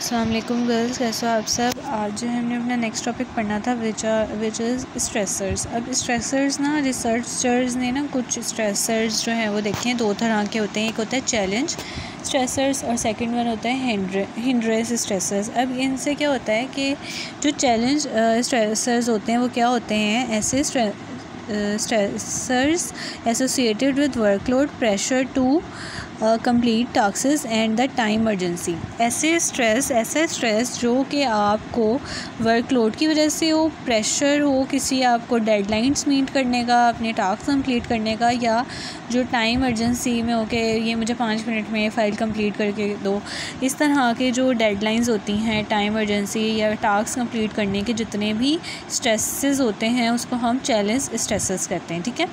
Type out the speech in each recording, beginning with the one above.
अल्लाम girls कैसे हो आप सब? आज जो हमने अपना नेक्स्ट टॉपिक पढ़ना था विच विच इज़ स्ट्रेसर्स अब स्ट्रेसर्स ना रिसर्चर्स ने ना कुछ स्ट्रेसर्स जो हैं, वो देखे हैं, दो तरह के होते हैं। एक होता है चैलेंज स्ट्रेसर्स और सेकंड वन होता है हिंड्रेस स्ट्रेसर्स अब इनसे क्या होता है कि जो चैलेंज स्ट्रेसर्स होते हैं, वो क्या होते हैं? ऐसे stressors associated with workload pressure to complete task and the time urgency ऐसे स्ट्रेस ऐसा स्ट्रेस जो कि आपको वर्कलोड की वजह से हो प्रेशर हो किसी आपको डेडलाइंस मीट करने का, अपने टास्क कंप्लीट करने का या जो टाइम अर्जेंसी में हो के ये मुझे पाँच मिनट में फ़ाइल कंप्लीट करके दो। इस तरह के जो डेडलाइंस होती हैं टाइम अर्जेंसी या टास्क कंप्लीट करने के जितने भी स्ट्रेसेस होते हैं, उसको हम चैलेंज स्ट्रेसेस कहते हैं, ठीक है?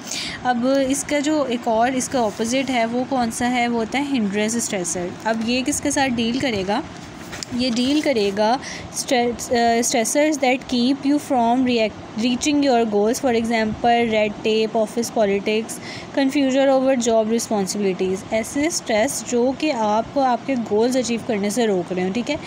अब इसका जो एक और, इसका ऑपोजिट है, वो कौन सा है? वो होता है हिंड्रेंस स्ट्रेसर अब ये किसके साथ डील करेगा? ये डील करेगा stressors that keep you from react reaching your goals for example red tape office politics confusion over job responsibilities ऐसे स्ट्रेस जो कि आपको आपके गोल्स अचीव करने से रोक रहे हो, ठीक है?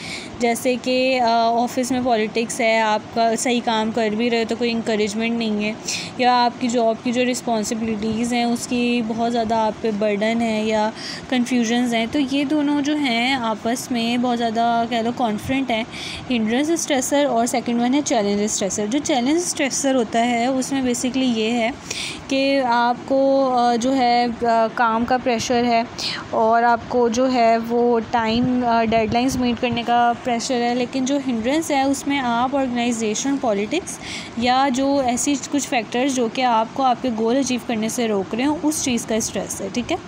जैसे कि ऑफ़िस में पॉलिटिक्स है आपका सही काम कर भी रहे हो तो कोई इंक्रेजमेंट नहीं है, या आपकी जॉब की जो रिस्पॉन्सिबिलिटीज़ हैं, उसकी बहुत ज़्यादा आप पे बर्डन है या कन्फ्यूजन्स हैं तो ये दोनों जो हैं, आपस में बहुत ज़्यादा कह लो कॉन्फ्रेंट है। हिंड्रेंस स्ट्रेसर और सेकेंड वन है चैलेंज स्ट्रेसर जो चैलेंज स्ट्रेसर होता है, उसमें बेसिकली ये है कि आपको जो है काम का प्रेशर है और आपको जो है वो टाइम डेडलाइंस मीट करने का प्रेशर है, लेकिन जो हिंड्रेंस है उसमें आप ऑर्गेनाइजेशन पॉलिटिक्स या जो ऐसी कुछ फैक्टर्स जो कि आपको आपके गोल अचीव करने से रोक रहे हो, उस चीज़ का स्ट्रेस है, ठीक है?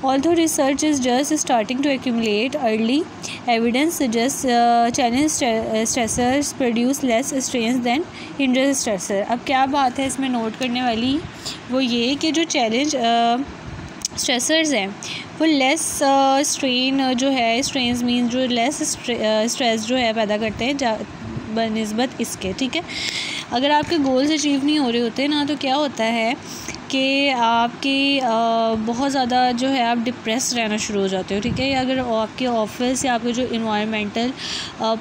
Although research is just starting to accumulate, early evidence suggests uh, challenge st stressors produce less strains than hindrance stressor. अब क्या बात है इसमें नोट करने वाली वो ये कि जो चैलेंज स्ट्रेसर्स हैं वो लेस स्ट्रेन जो है स्ट्रेन मीन जो लेस स्ट्रेस जो है पैदा करते हैं बनस्बत इसके ठीक है अगर आपके गोल्स अचीव नहीं हो रहे होते ना तो क्या होता है कि आपकी बहुत ज़्यादा जो है आप डिप्रेस रहना शुरू हो जाते हो, ठीक है? अगर आपके ऑफ़िस या आपके जो इन्वायरमेंटल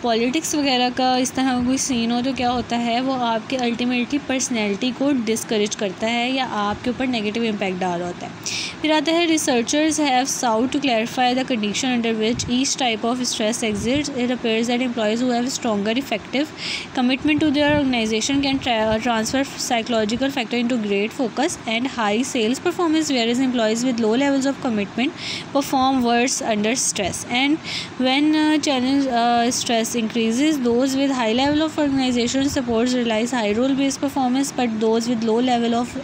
पॉलिटिक्स वगैरह का इस तरह का कोई सीन हो तो क्या होता है, वो आपके अल्टीमेटली पर्सनैलिटी को डिस्करेज करता है या आपके ऊपर नेगेटिव इम्पैक्ट डाल होता है। फिर आता है researchers have sought to clarify the condition under which each type of stress exit it appears that employees who have stronger effective commitment to their organization can transfer psychological factor into great focus and high sales performance whereas employees with low levels of commitment perform worse under stress and when uh, challenge uh, stress increases those with high level of organization support realize high role based performance but those with low level of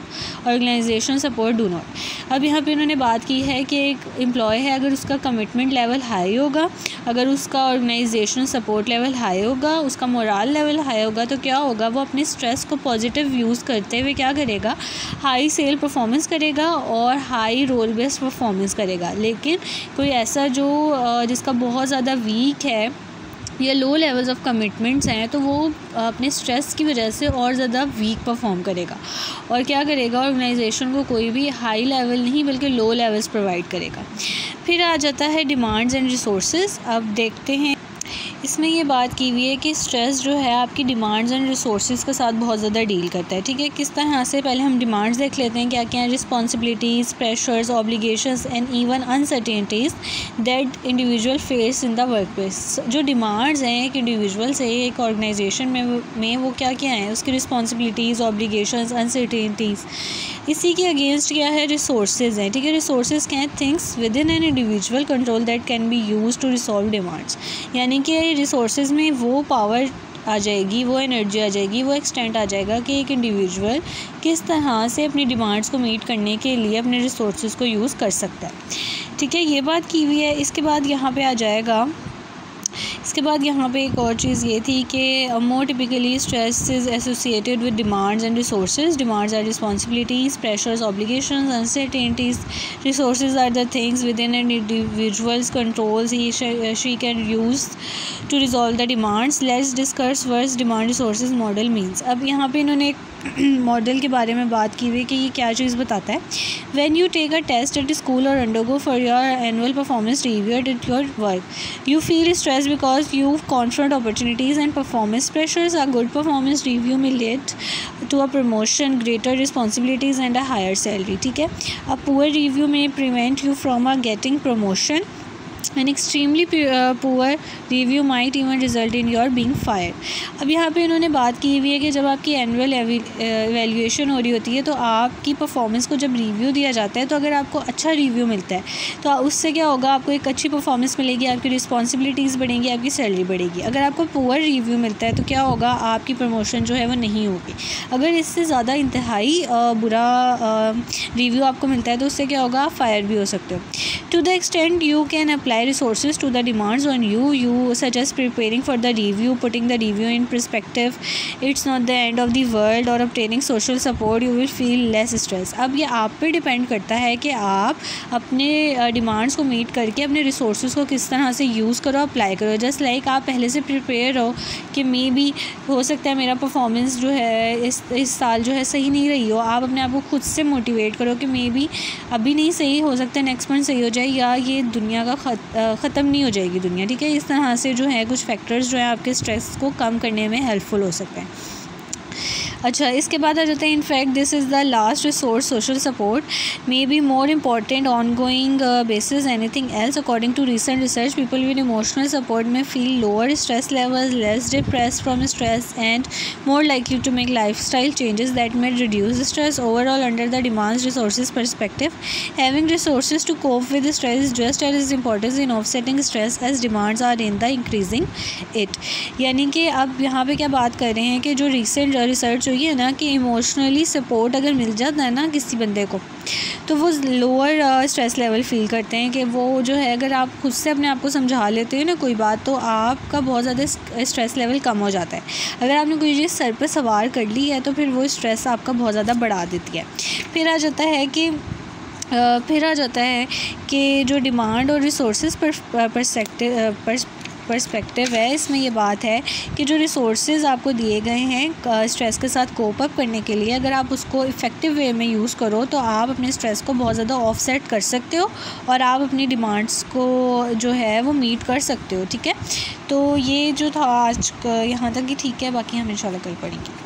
organization support do not अब यहाँ पे उन्होंने बात की है कि एक employ है अगर उसका कमिटमेंट लेवल हाई होगा अगर उसका ऑर्गेनाइजेशन सपोर्ट लेवल हाई होगा उसका मोरल लेवल हाई होगा तो क्या होगा वो अपने स्ट्रेस को पॉजिटिव यूज़ करते हुए क्या करेगा हाई सेल परफॉर्मेंस करेगा और हाई रोल बेस्ड परफॉर्मेंस करेगा। लेकिन कोई ऐसा जो जिसका बहुत ज़्यादा वीक है या लो लेवल्स ऑफ़ कमिटमेंट्स हैं तो वो अपने स्ट्रेस की वजह से और ज़्यादा वीक परफॉर्म करेगा। और क्या करेगा? ऑर्गेनाइजेशन को कोई भी हाई लेवल नहीं, बल्कि लो लेवल्स प्रोवाइड करेगा। फिर आ जाता है डिमांड्स एंड रिसोर्स अब देखते हैं इसमें ये बात की हुई है कि स्ट्रेस जो है आपकी डिमांड्स एंड रिसोर्स के साथ बहुत ज़्यादा डील करता है, ठीक है? किस तरह से पहले हम डिमांड्स देख लेते हैं क्या क्या हैं? Responsibilities pressures obligations and even uncertainties that individual face in the work place जो डिमांड्स हैं एक इंडिविजुअल से एक ऑर्गेनाइजेशन में में वो क्या क्या हैं? उसकी रिस्पॉन्सिबिलिटीज़ ऑब्लिगेशंस अनसर्टेनिटीज़ इसी के अगेंस्ट क्या है? रिसोर्स हैं, ठीक है? रिसोर्स क्या हैं? Things within an individual control that can be use to resolve demands यानी कि रिसोर्स में वो पावर आ जाएगी, वो एनर्जी आ जाएगी, वो एक्सटेंट आ जाएगा कि एक इंडिविजुअल किस तरह से अपनी डिमांड्स को मीट करने के लिए अपने रिसोर्स को यूज़ कर सकता है। ठीक है, ये बात की हुई है, इसके बाद यहाँ पे आ जाएगा इसके बाद यहाँ पे एक और चीज़ ये थी कि more typically stress is associated with demands and resource demands are responsibilities pressures obligation uncertainties resource are the things within an individuals controls he she can use to resolve the demands let's discuss verse demand resource model means अब यहाँ पे इन्होंने एक model के बारे में बात की हुई कि ये क्या चीज़ बताता है। When you take a test at school और undergo for your annual performance review at your work you feel stress because because you've constant opportunities and performance pressures. A good performance review may lead to a promotion, greater responsibilities, and a higher salary. Okay? A poor review may prevent you from getting promotion. An extremely poor review might even result in your being fire अब यहाँ पे इन्होंने बात की हुई है कि जब आपकी एनुअल एवेल्यूएशन हो रही होती है तो आपकी परफॉर्मेंस को जब रिव्यू दिया जाता है तो अगर आपको अच्छा रिव्यू मिलता है तो उससे क्या होगा? आपको एक अच्छी परफॉर्मेंस मिलेगी, आपकी रिस्पॉन्सिबिलिटीज़ बढ़ेंगी, आपकी सैलरी बढ़ेगी। अगर आपको पुअर रिव्यू मिलता है तो क्या होगा? आपकी प्रमोशन जो है, वो नहीं होगी। अगर इससे ज़्यादा इंतहाई बुरा रिव्यू आपको मिलता है तो उससे क्या होगा? आप फायर भी हो सकते हो। To the extent you can apply resources to the demands on you you such as preparing for the review putting the review in perspective it's not the end of the world or obtaining social support you will feel less stress अब ये आप पे depend करता है कि आप अपने demands को मीट करके अपने रिसोर्स को किस तरह से यूज़ करो अप्लाई करो जस्ट लाइक like आप पहले से प्रिपेयर हो कि मे बी हो सकता है मेरा परफॉर्मेंस जो है इस इस साल जो है सही नहीं रही हो आप अपने आप को खुद से मोटिवेट करो कि मे बी अभी नहीं सही हो सकता है नेक्स्ट मंथ सही हो जाए या ये दुनिया का खत ख़त्म नहीं हो जाएगी दुनिया, ठीक है? इस तरह से जो है कुछ फैक्टर्स जो है आपके स्ट्रेस को कम करने में हेल्पफुल हो सकते हैं। अच्छा इसके बाद आ जाते हैं। In fact this is the last resource social support may be more important ongoing basis anything else according to recent research people with emotional support may feel lower stress level less depress from stress and more likely to make lifestyle changes that may reduce stress overall under the demands resource perspective having resource to cope with stress just as is importance in of setting stress as demands are in the increasing it यानी कि अब यहाँ पे क्या बात कर रहे हैं कि जो रिसेंट रिसर्च है ना कि इमोशनली सपोर्ट अगर मिल जाता है ना किसी बंदे को तो वो लोअर स्ट्रेस लेवल फील करते हैं कि वो जो है, अगर आप खुद से अपने आप को समझा लेते हो ना कोई बात तो आपका बहुत ज़्यादा स्ट्रेस लेवल कम हो जाता है। अगर आपने कोई चीज़ सर पर सवार कर ली है तो फिर वो स्ट्रेस आपका बहुत ज़्यादा बढ़ा देती है। फिर आ जाता है कि फिर आ जाता है कि जो डिमांड और रिसोर्स पर परसेक्टिव पर्सपेक्टिव है, इसमें ये बात है कि जो रिसोर्स आपको दिए गए हैं स्ट्रेस के साथ कोप अप करने के लिए, अगर आप उसको इफ़ेक्टिव वे में यूज़ करो तो आप अपने स्ट्रेस को बहुत ज़्यादा ऑफसेट कर सकते हो और आप अपनी डिमांड्स को जो है, वो मीट कर सकते हो, ठीक है? तो ये जो था आज यहाँ तक ही ठीक है? बाकी हम इंशाल्लाह कल पढ़ेंगे।